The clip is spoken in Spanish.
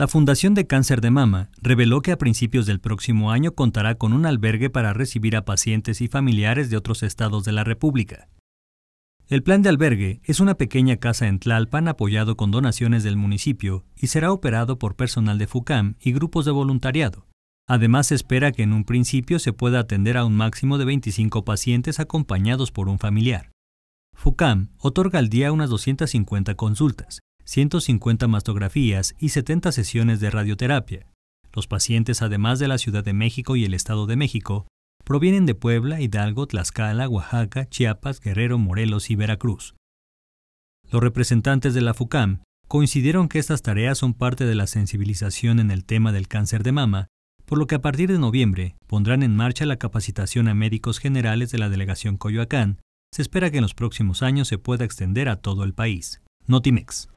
La Fundación de Cáncer de Mama reveló que a principios del próximo año contará con un albergue para recibir a pacientes y familiares de otros estados de la República. El plan de albergue es una pequeña casa en Tlalpan apoyado con donaciones del municipio y será operado por personal de FUCAM y grupos de voluntariado. Además, se espera que en un principio se pueda atender a un máximo de 25 pacientes acompañados por un familiar. FUCAM otorga al día unas 250 consultas, 150 mastografías y 70 sesiones de radioterapia. Los pacientes, además de la Ciudad de México y el Estado de México, provienen de Puebla, Hidalgo, Tlaxcala, Oaxaca, Chiapas, Guerrero, Morelos y Veracruz. Los representantes de la FUCAM coincidieron que estas tareas son parte de la sensibilización en el tema del cáncer de mama, por lo que a partir de noviembre pondrán en marcha la capacitación a médicos generales de la delegación Coyoacán. Se espera que en los próximos años se pueda extender a todo el país. Notimex.